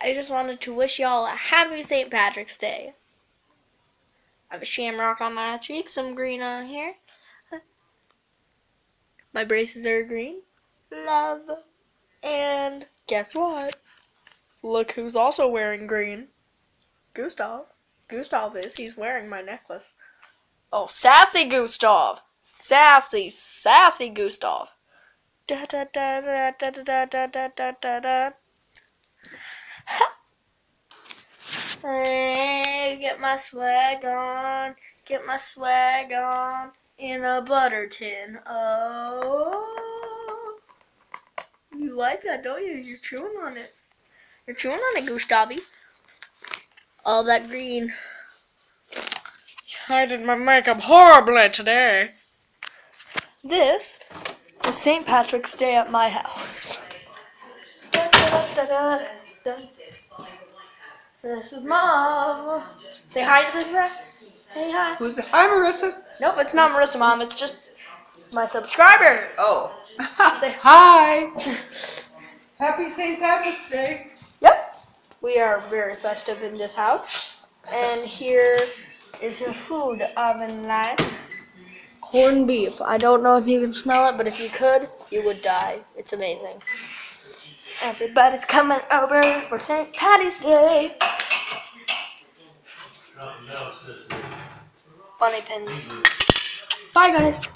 I just wanted to wish y'all a happy St. Patrick's Day. I have a shamrock on my cheek, some green on here. My braces are green. Love. And guess what? Look who's also wearing green. Gustov. Gustov is. He's wearing my necklace. Oh, sassy Gustov. Sassy, sassy Gustov. Da da da da da da da da da da da. Hey, get my swag on, get my swag on in a butter tin. Oh, you like that, don't you? You're chewing on it. You're chewing on it, Gustavi. All that green. I did my makeup horribly today. This is St. Patrick's Day at my house. This is mom. Say hi to the friend. Say hi. Who's it? Hi, Marissa. Nope, it's not Marissa, mom. It's just my subscribers. Oh. Say Hi. Happy St. Patrick's Day. Yep. We are very festive in this house. And here is a food oven light. Corned beef. I don't know if you can smell it, but if you could, you would die. It's amazing. Everybody's coming over for St. Patty's Day. Funny pins. Bye, guys.